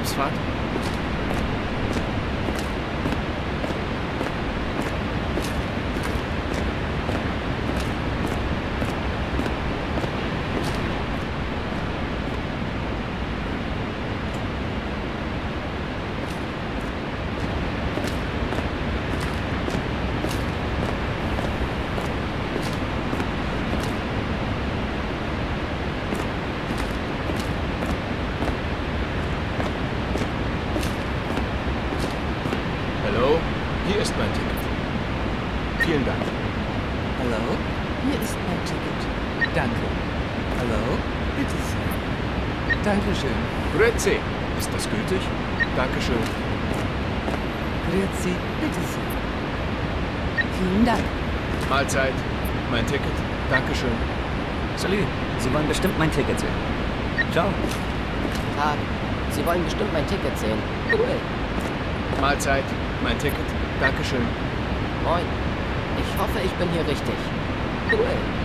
Antriebsfahrt? Mahlzeit. Mein Ticket. Dankeschön. Salut, Sie wollen bestimmt mein Ticket sehen. Ciao. Tag. Sie wollen bestimmt mein Ticket sehen. Cool. Mahlzeit. Mein Ticket. Dankeschön. Moin. Ich hoffe, ich bin hier richtig. Cool.